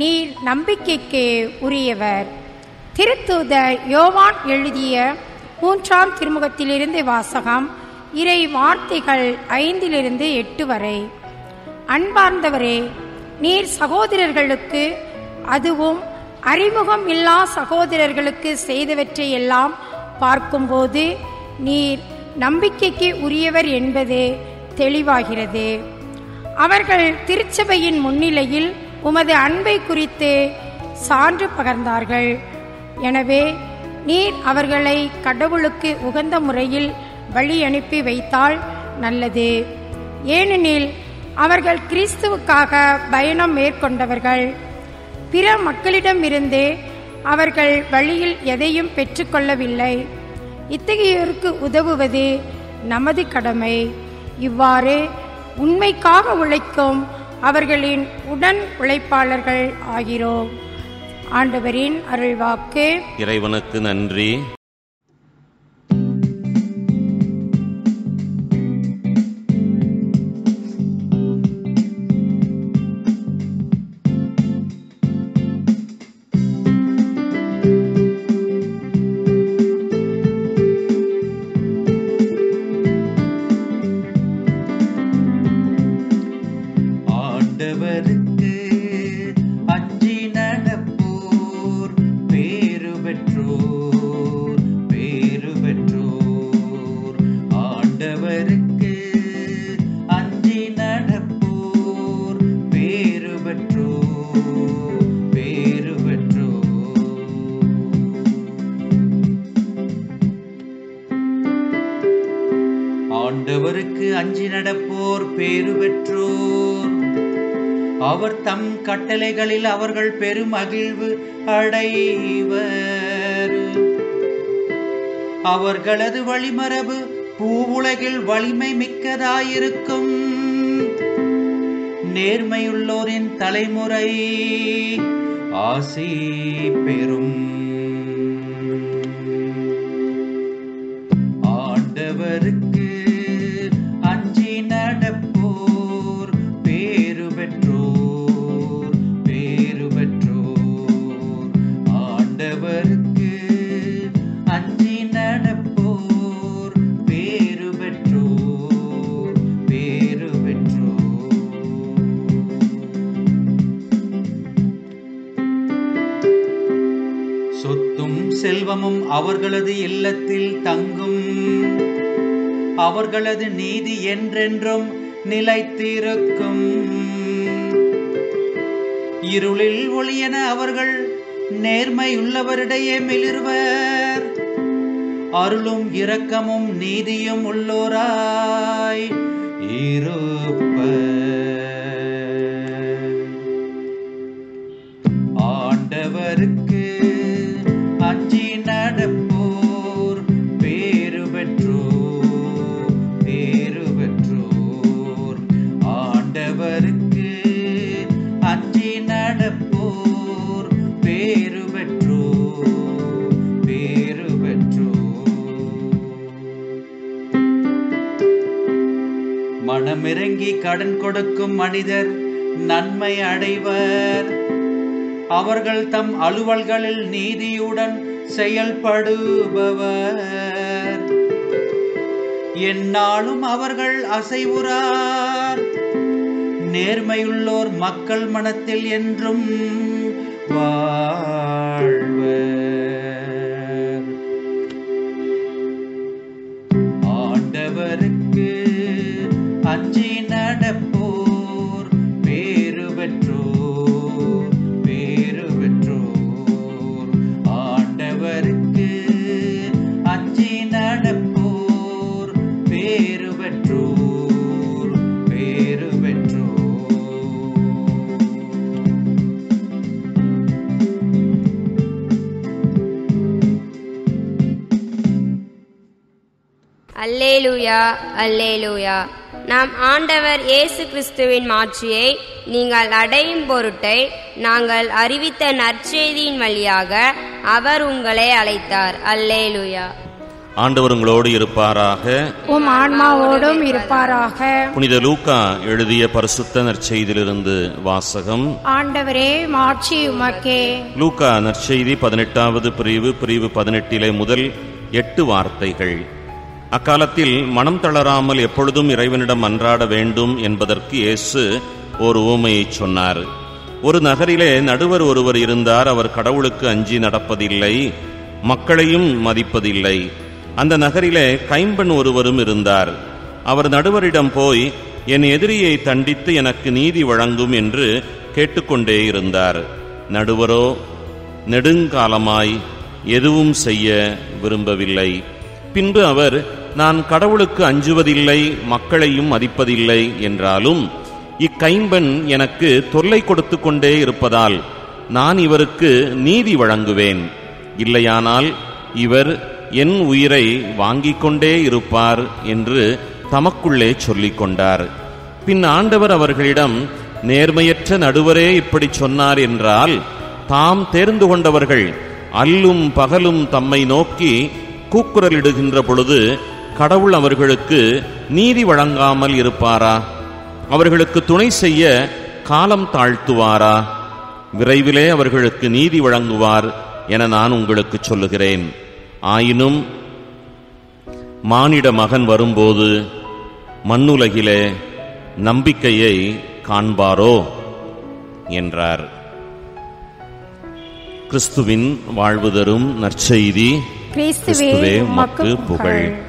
நீர் நம்பிக்கைக்கு உரியவர். திருத்தூதர் யோவான் எழுதிய மூன்றாம் திருமுகத்திலிருந்து வாசகம் இறை வார்த்தைகள் ஐந்திலிருந்து எட்டு வரை. அன்பார்ந்தவரே நீர் சகோதரர்களுக்கு அதுவும் அறிமுகம் இல்லா சகோதரர்களுக்கு செய்தவற்றை எல்லாம் பார்க்கும்போது நீர் நம்பிக்கைக்கு உரியவர் என்பது தெளிவாகிறது. அவர்கள் திருச்சபையின் முன்னிலையில் உமது அன்பை குறித்து சான்று பகர்ந்தார்கள். எனவே நீர் அவர்களை கடவுளுக்கு உகந்த முறையில் வழி அனுப்பி வைத்தால் நல்லது. ஏனெனில் அவர்கள் கிறிஸ்துவுக்காக பயணம் மேற்கொண்டவர்கள். பிற மக்களிடமிருந்து அவர்கள் வழியில் எதையும் பெற்றுக்கொள்ளவில்லை. இத்தகையோருக்கு உதவுவது நமது கடமை. இவ்வாறு உண்மைக்காக உழைக்கும் அவர்களின் உடன் உழைப்பாளர்கள் ஆகிறோம். ஆண்டவரின் அருள்வாக்கு. இறைவனுக்கு நன்றி. ஆண்டவருக்கு அஞ்சி நடப்போர் பேரு பெற்றோர். அவர் தம் கட்டளைகளில் அவர்கள் பெரும் மகிழ்வு அடைவர். அவர்களது வழிமரபு பூவுலகில் வலிமை மிக்கதாயிருக்கும். நேர்மையுள்ளோரின் தலைமுறை ஆசி பெறும் செல்வமும் அவர்களது இல்லத்தில் தங்கும். அவர்களது நீதி என்றென்றும் நிலைத்திருக்கும். இருளில் ஒளியென அவர்கள் நேர்மையுள்ளவரிடையே மிளிர்வர். அருளும் இரக்கமும் நீதியும் உள்ளோராய் இருப்பர். மனமிறங்கி கடன் கொடுக்கும் மனிதர் நன்மை அடைவர். அவர்கள் தம் அலுவல்களில் நீதியுடன் செயல்படுபவர். என்னாலும் அவர்கள் அசைவுறார். நேர்மையுள்ளோர் மக்கள் மனத்தில் என்றும் வாழ்வர். ஆண்டவருக்கு அஞ்சி அல்லேலூயா அல்லேலூயா. நாம் ஆண்டவர் இயேசு கிறிஸ்துவின் மாட்சியை நீங்கள் அடையும் பொருட்டை நாங்கள் அறிவித்த நற்செய்தியின் வழியாக அவர் உங்களை அழைத்தார். அல்லேலூயா. ஆண்டவர் உங்களோடு இருப்பாராக. உம் ஆன்மாவோடும் இருப்பாராக. புனித லூக்கா எழுதிய பரிசுத்த நற்செய்தியிலிருந்து வாசகம். ஆண்டவரே மாட்சி உமக்கே. லூக்கா நற்செய்தி பதினெட்டாவது பிரிவு பிரிவு பதினெட்டிலே முதல் எட்டு வார்த்தைகள். அக்காலத்தில் மனம் தளராமல் எப்பொழுதும் இறைவனிடம் அன்றாட வேண்டும் என்பதற்கு இயேசு ஒரு ஊமையை சொன்னார். ஒரு நகரிலே நடுவர் ஒருவர் இருந்தார். அவர் கடவுளுக்கு அஞ்சி நடப்பதில்லை மக்களையும் மதிப்பதில்லை. அந்த நகரிலே கைம்பெண் ஒருவரும் இருந்தார். அவர் நடுவரிடம் போய் என் எதிரியை தண்டித்து எனக்கு நீதி வழங்கும் என்று கேட்டுக்கொண்டே இருந்தார். நடுவரோ நெடுங்காலமாய் எதுவும் செய்ய விரும்பவில்லை. பின்பு அவர் நான் கடவுளுக்கு அஞ்சுவதில்லை மக்களையும் மதிப்பதில்லை என்றாலும் இக்கைம்பெண் எனக்கு தொல்லை கொடுத்து கொண்டே இருப்பதால் நான் இவருக்கு நீதி வழங்குவேன். இல்லையானால் இவர் என் உயிரை வாங்கிக் கொண்டே இருப்பார் என்று தமக்குள்ளே சொல்லிக் கொண்டார். பின் ஆண்டவர் அவர்களிடம் நேர்மையற்ற நடுவரே இப்படி சொன்னார் என்றால் தாம் தேர்ந்து கொண்டவர்கள் அல்லும் பகலும் தம்மை நோக்கி கூக்குரலிடுகின்ற பொழுது கடவுள் அவர்களுக்கு நீதி வழங்காமல் இருப்பாரா? அவர்களுக்கு துணை செய்ய காலம் தாழ்த்துவாரா? விரைவிலே அவர்களுக்கு நீதி வழங்குவார் என நான் உங்களுக்கு சொல்லுகிறேன். ஆயினும் மானிட மகன் வரும்போது மண்ணுலகிலே நம்பிக்கையை காண்பாரோ? என்றார். கிறிஸ்துவின் வாழ்வு தரும் நற்செய்தி கிறிஸ்துவே உமக்கு புகழ்.